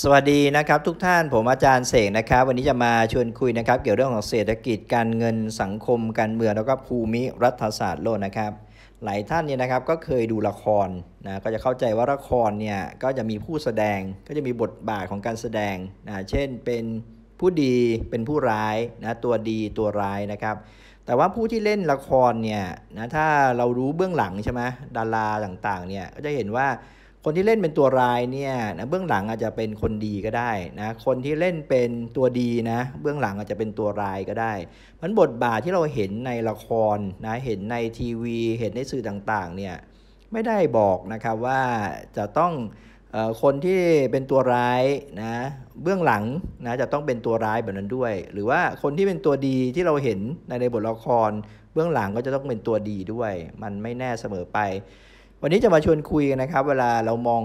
สวัสดีนะครับทุกท่านผมอาจารย์เสกนะครับ วันนี้จะมาชวนคุยนะครับ เกี่ยวเรื่องของเศรษฐกิจการเงินสังคมการเมืองแล้วก็ภูมิรัฐศาสตร์โลกนะครับ หลายท่านเนี่ยนะครับก็เคยดูละครนะก็จะเข้าใจว่าละครเนี่ยก็จะมีผู้แสดงก็จะมีบทบาทของการแสดงนะเช่นเป็นผู้ดีเป็นผู้ร้ายนะตัวดีตัวร้ายนะครับ แต่ว่าผู้ที่เล่นละครเนี่ยนะถ้าเรารู้เบื้องหลังใช่ไหมดาราต่างๆเนี่ยก็จะเห็นว่า คนที่เล่นเป็นตัวร้ายเนี่ยนะเบื้องหลังอาจจะเป็นคนดีก็ได้นะคนที่เล่นเป็นตัวดีนะเบื้องหลังอาจจะเป็นตัวร้ายก็ได้มันบทบาทที่เราเห็นในละครนะเห็นในทีวี เห็นในสื่อต่างๆเนี่ยไม่ได้บอกนะครับว่าจะต้องออคนที่เป็นตัวร้ายนะเบื้องหลังนะจะต้องเป็นตัวร้ายแบบนั้นด้วย หรือว่าคนที่เป็นตัวดีที่เราเห็นในในบทละคร เบื้องหลังก็จะต้องเป็นตัวดีด้วย มันไม่แน่เสมอไป วันนี้จะมาชวนคุยกันนะครับ เวลาเรามอง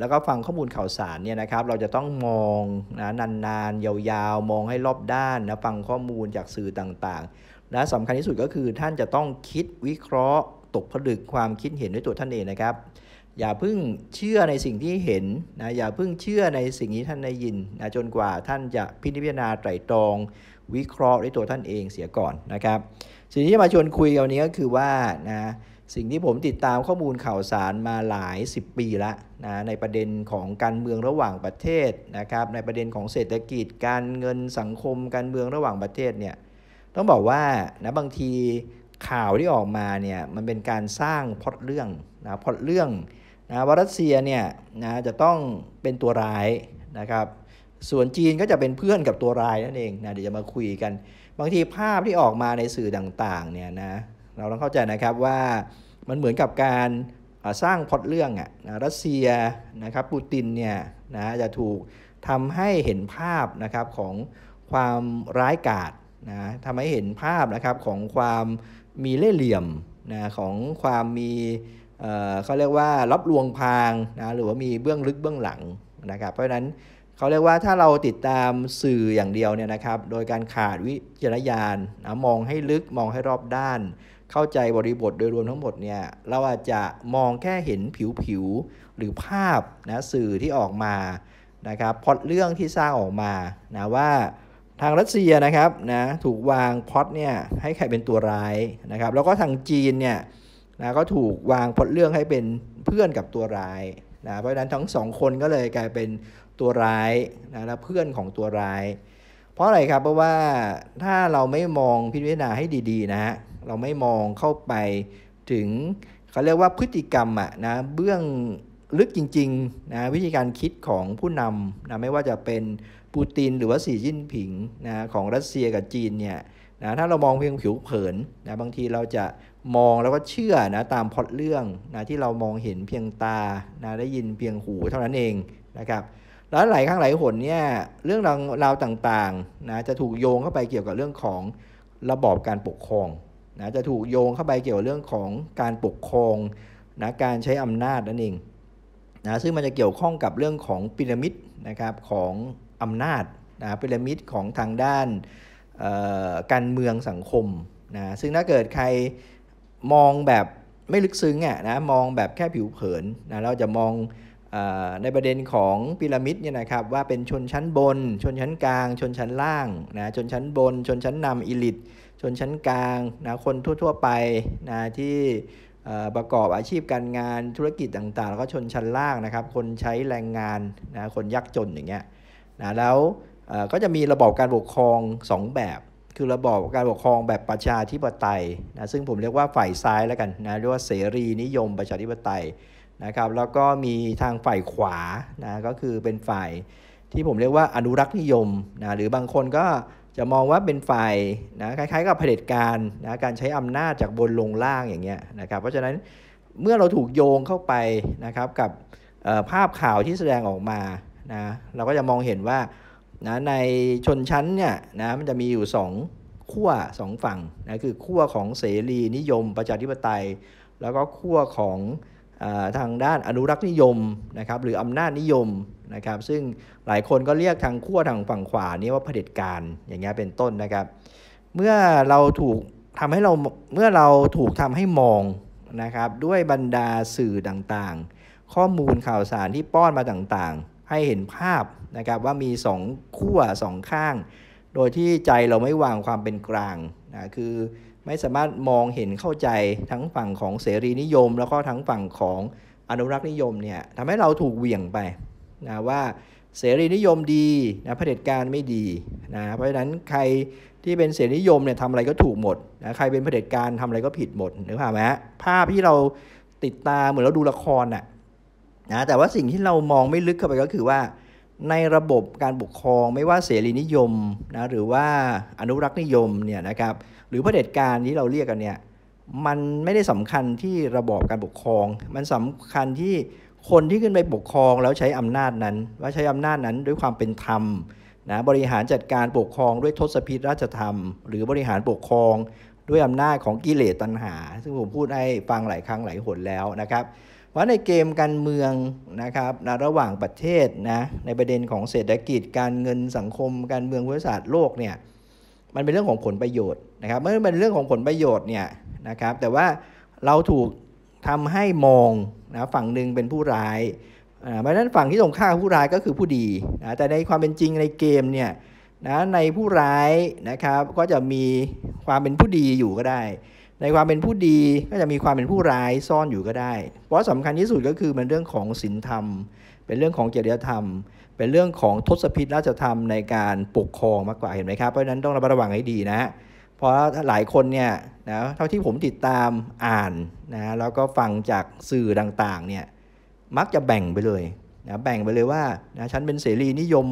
แล้วก็ฟังข้อมูลข่าวสารเนี่ยนะครับ เราจะต้องมองนะนานๆ ยาวๆ มองให้รอบด้านนะฟังข้อมูลจากสื่อต่างๆและสำคัญที่สุดก็คือท่านจะต้องคิดวิเคราะห์ ตกผลึกความคิดเห็นด้วยตัวท่านเองนะครับ อย่าเพิ่งเชื่อในสิ่งที่เห็นนะอย่าเพิ่งเชื่อในสิ่งที่ท่านได้ยินนะจนกว่าท่านจะพิจารณาไตรตรอง วิเคราะห์ด้วยตัวท่านเองเสียก่อนนะครับ สิ่งที่มาชวนคุยกันนี้ก็คือว่านะ สิ่งที่ผมติดตามข้อมูลข่าวสารมาหลาย 10 ปีแล้วนะในประเด็นของการเมืองระหว่างประเทศนะครับในประเด็นของเศรษฐกิจ การเงินสังคมการเมืองระหว่างประเทศเนี่ยต้องบอกว่านะบางทีข่าวที่ออกมาเนี่ยมันเป็นการสร้างพล็อตเรื่องนะพล็อตเรื่องนะว่ารัสเซียเนี่ยนะจะต้องเป็นตัวร้ายนะครับส่วนจีนก็จะเป็นเพื่อนกับตัวร้ายนั่นเองนะเดี๋ยวจะมาคุยกัน บางทีภาพที่ออกมาในสื่อต่างๆเนี่ยนะ เราต้องเข้าใจนะครับว่ามันเหมือนกับการสร้างพอตเรื่องอะนะรัสเซียนะครับปูตินเนี่ยนะจะถูกทำให้เห็นภาพนะครับของความร้ายกาจนะทำให้เห็นภาพนะครับของความมีเล่ห์เหลี่ยมนะของความมีเเขาเรียกว่ารับลวงพางนะหรือว่ามีเบื้องลึกเบื้องหลังนะครับ เพราะฉะนั้นเขาเรียกว่าถ้าเราติดตามสื่ออย่างเดียวเนี่ยนะครับ โดยการขาดวิจารณญาณนะมองให้ลึกมองให้รอบด้าน เข้าใจบริบทโดยรวมทั้งหมดเนี่ยเราอาจจะมองแค่เห็นผิวๆหรือภาพนะสื่อที่ออกมานะครับพอดเรื่องที่สร้างออกมานะว่าทางรัสเซียนะครับนะถูกวางพอดเนี่ยให้ใครเป็นตัวร้ายนะครับแล้วก็ทางจีนเนี่ยนะก็ถูกวางพอดเรื่องให้เป็นเพื่อนกับตัวร้ายนะเพราะฉะนั้นทั้งสองคนก็เลยกลายเป็นตัวร้ายนะและเพื่อนของตัวร้าย เพราะอะไรครับเพราะว่าถ้าเราไม่มองพิจารณาให้ดีๆนะฮะ เราไม่มองเข้าไปถึงเขาเรียกว่าพฤติกรรมอะนะเบื้องลึกจริงๆนะวิธีการคิดของผู้นำนะไม่ว่าจะเป็นปูตินหรือว่าสีจิ้นผิงนะของรัสเซียกับจีนเนี่ยนะถ้าเรามองเพียงผิวเผินนะบางทีเราจะมองแล้วก็เชื่อนะตามพอตเรื่องนะที่เรามองเห็นเพียงตานะได้ยินเพียงหูเท่านั้นเองนะครับแล้วหลายครั้งหลายหนเนี่ยเรื่องราวต่างๆนะจะถูกโยงเข้าไปเกี่ยวกับเรื่องของระบอบการปกครอง นะจะถูกโยงเข้าไปเกี่ยวเรื่องของการปกครองนะการใช้อำนาจนั่นเองนะซึ่งมันจะเกี่ยวข้องกับเรื่องของพีระมิดนะครับของอำนาจนะพีระมิดของทางด้านการเมืองสังคมนะซึ่งถ้าเกิดใครมองแบบไม่ลึกซึ้งอะนะมองแบบแค่ผิวเผินนะเราจะมองในประเด็นของพีระมิดเนี่ยนะครับว่าเป็นชนชั้นบน ชนชั้นกลาง ชนชั้นล่างนะชนชั้นบน ชนชั้นนำอิลิท ชนชั้นกลางนะคนทั่ว ๆ ไปนะที่ประกอบอาชีพการงานธุรกิจต่างๆ แล้วก็ชนชั้นล่างนะครับ คนใช้แรงงานนะคนยากจนอย่างเงี้ยนะแล้วก็จะมีระบอบการปกครอง 2 แบบ คือระบอบการปกครองแบบประชาธิปไตยนะซึ่งผมเรียกว่าฝ่ายซ้ายแล้วกันนะเรียกว่าเสรีนิยมประชาธิปไตยนะครับแล้วก็มีทางฝ่ายขวานะก็คือเป็นฝ่ายที่ผมเรียกว่าอนุรักษ์นิยมนะหรือบางคนก็ จะมองว่าเป็นฝ่ายนะคล้ายๆ กับเผด็จการนะการใช้อำนาจจากบนลงล่างอย่างเงี้ยนะครับเพราะฉะนั้นเมื่อเราถูกโยงเข้าไปนะครับกับภาพข่าวที่แสดงออกมานะเราก็จะมองเห็นว่านะในชนชั้นเนี่ยนะมันจะมีอยู่2ขั้ว2ฝั่งนะคือขั้วของเสรีนิยมประชาธิปไตย แล้วก็ขั้วของ ทางด้านอนุรักษ์นิยมนะครับหรืออำนาจนิยมนะครับซึ่งหลายคนก็เรียกทางขั้วทางฝั่งขวานี้ว่าเผด็จการอย่างเงี้ยเป็นต้นนะครับ เมื่อเราถูกทำให้เราเมื่อเราถูกทำให้มองนะครับด้วยบรรดาสื่อต่างๆ ข้อมูลข่าวสารที่ป้อนมาต่างๆ ให้เห็นภาพนะครับว่ามีสองขั้วสองข้าง โดยที่ใจเราไม่วางความเป็นกลางนะคือ ไม่สามารถมองเห็นเข้าใจทั้งฝั่งของเสรีนิยม แล้วก็ทั้งฝั่งของอนุรักษ์นิยมเนี่ยทำให้เราถูกเหวี่ยงไปนะว่าเสรีนิยมดีนะเผด็จการไม่ดีนะเพราะฉะนั้นใครที่เป็นเสรีนิยมเนี่ยทำอะไรก็ถูกหมดนะใครเป็นเผด็จการทำอะไรก็ผิดหมดนึกภาพไหมฮะภาพที่เราติดตาเหมือนเราดูละครน่ะนะแต่ว่าสิ่งที่เรามองไม่ลึกเข้าไปก็คือว่า ในระบบการปกครองไม่ว่าเสรีนิยมนะหรือว่าอนุรักษ์นิยมเนี่ยนะครับหรือเผด็จการที่เราเรียกกันเนี่ยมันไม่ได้สำคัญที่ระบอบการปกครอง มันสำคัญที่คนที่ขึ้นไปปกครองแล้วใช้อำนาจนั้น ว่าใช้อำนาจนั้นด้วยความเป็นธรรมนะบริหารจัดการปกครองด้วยทศพิธราชธรรม หรือบริหารปกครองด้วยอำนาจของกิเลสตัณหา ซึ่งผมพูดให้ฟังหลายครั้งหลายหนแล้วนะครับ ว่าในเกมการเมืองนะครับนะระหว่างประเทศนะในประเด็นของเศรษฐกิจการเงินสังคมการเมืองวิทยาศาสตร์โลกเนี่ยมันเป็นเรื่องของผลประโยชน์นะครับเมื่อเป็นเรื่องของผลประโยชน์เนี่ยนะครับแต่ว่าเราถูกทำให้มองนะฝั่งหนึ่งเป็นผู้ร้ายเพราะฉะนั้นฝั่งที่ตรงข้ามผู้ร้ายก็คือผู้ดีนะแต่ในความเป็นจริงในเกมเนี่ยนะในผู้ร้ายนะครับก็จะมีความเป็นผู้ดีอยู่ก็ได้ ในความเป็นผู้ดีก็จะมีความเป็นผู้ร้ายซ่อนอยู่ก็ได้ เพราะสำคัญที่สุดก็คือมันเรื่องของศีลธรรม เป็นเรื่องของจริยธรรม เป็นเรื่องของทศพิธราชธรรมในการปกครองมากกว่าเห็นไหมครับ เพราะฉะนั้นต้องระมัดระวังให้ดีนะ เพราะหลายคนเนี่ยนะเท่าที่ผมติดตามอ่านนะแล้วก็ฟังจากสื่อต่างๆเนี่ยมักจะแบ่งไปเลยนะแบ่งไปเลยว่านะฉันเป็นเสรีนิยม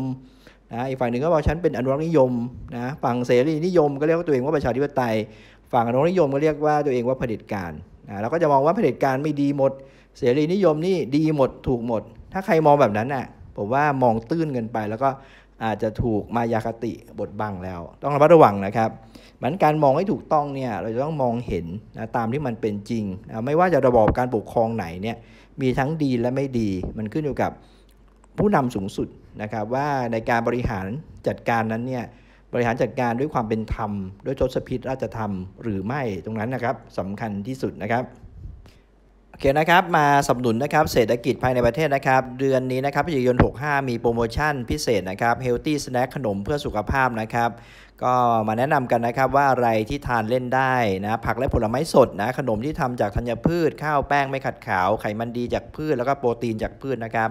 นะอีกฝั่งหนึ่งก็บอกฉันเป็นอนุรักษ์นิยมนะฝั่งเสรีนิยมก็เรียกว่าตัวเองว่าประชาธิปไตย ฝั่งอนุรักษ์นิยมก็เรียกว่าตัวเองว่าเผด็จการนะเราก็จะมองว่าเผด็จการไม่ดีหมด เสรีนิยมนี่ดีหมดถูกหมด ถ้าใครมองแบบนั้นน่ะผมว่ามองตื้นเกินไป แล้วก็อาจจะถูกมายาคติบดบังแล้ว ต้องระมัดระวังนะครับมันการมองให้ถูกต้องเนี่ยเราจะต้องมองเห็นนะตามที่มันเป็นจริงนะไม่ว่าจะระบอบการปกครองไหนเนี่ยมีทั้งดีและไม่ดี มันขึ้นอยู่กับผู้นำสูงสุดนะครับว่าในการบริหารจัดการนั้นเนี่ย บริหารจัดการด้วยความเป็นธรรม ด้วยทศพิธราชธรรมหรือไม่ตรงนั้นนะครับสำคัญที่สุดนะครับโอเคนะครับมาสนับสนุนนะครับเศรษฐกิจภายในประเทศนะครับ เดือนนี้นะครับพิจิยน65 มีโปรโมชั่นพิเศษนะครับ Healthy Snack ขนมเพื่อสุขภาพนะครับก็มาแนะนำกันนะครับว่าอะไรที่ทานเล่นได้นะผักและผลไม้สดนะขนมที่ทำจากธัญพืช ข้าวแป้งไม่ขัดขาวไขมันดีจากพืชแล้วก็โปรตีนจากพืชนะครับ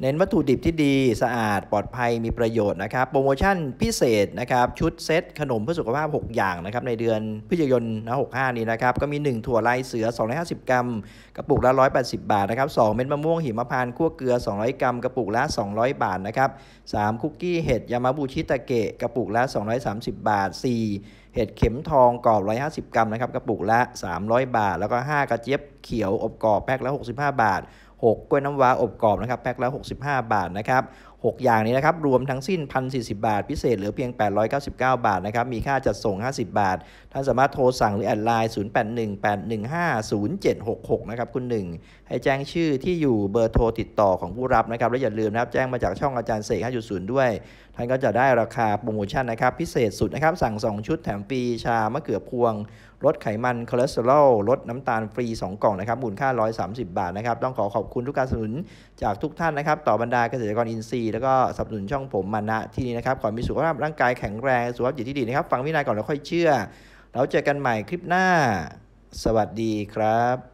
เน้นวัตถุดิบที่ดีสะอาดปลอดภัยมีประโยชน์นะครับ โปรโมชั่นพิเศษนะครับชุดเซตขนมเพื่อสุขภาพ 6 อย่างนะครับในเดือนพฤศจิกายนนะ65 นี้นะครับก็มี 1 ถั่วลายเสือ 250 กรัม กระปุกละ 180 บาทนะครับ2เม็ดมะม่วงหิมพานต์คั่วเกลือ 200 กรัม กระปุกละ 200 บาทนะครับ3คุกกี้เห็ดยามาบุชิตะเกะกระปุกละ 230บาท 4 เห็ดเข็มทองกรอบ 150 กรัมนะครับกระปุกละ 300 บาท แล้วก็ 5 กระเจี๊ยบเขียวอบกรอบแพ็คละ65 บาท 6 กล้วยน้ำว้าอบกรอบนะครับแพ็คละ65 บาทนะครับ 6 อย่างนี้นะครับรวมทั้งสิ้น 1,040 บาท พิเศษเหลือเพียง 899 บาทนะครับมีค่าจัดส่ง 50 บาท ท่านสามารถโทรสั่งหรือ add ไลน์ 0818150766 นะครับคุณหนึ่งให้แจ้งชื่อที่อยู่เบอร์โทรติดต่อของผู้รับนะครับและอย่าลืมนะครับแจ้งมาจากช่องอาจารย์เสก5.0 ด้วย ท่านก็จะได้ราคาโปรโมชั่นนะครับพิเศษสุดนะครับสั่ง 2 ชุดแถมฟรีชามะเขือพวงลดไขมันคอเลสเตอรอลลดน้ำตาลฟรี 2 กล่องนะครับมูลค่า 130 บาทนะครับต้องขอขอบคุณทุกการสนับสนุนจากทุกท่านนะครับต่อบรรดาเกษตรกรอินทรีย์แล้วก็สนับสนุนช่องผมมานะที่นี่นะครับขอมีสุขภาพร่างกายแข็งแรงสุขภาพจิตที่ดีนะครับ ฟังวินัยก่อนแล้วค่อยเชื่อ เราเจอกันใหม่คลิปหน้า สวัสดีครับ